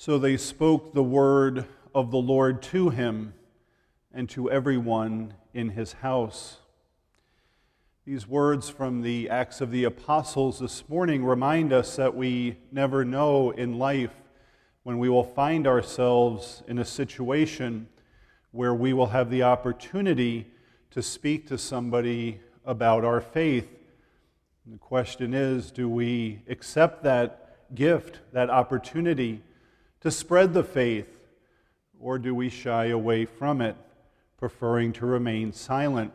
So they spoke the word of the Lord to him and to everyone in his house. These words from the Acts of the Apostles this morning remind us that we never know in life when we will find ourselves in a situation where we will have the opportunity to speak to somebody about our faith. And the question is do we accept that gift, that opportunity to spread the faith, or do we shy away from it, preferring to remain silent?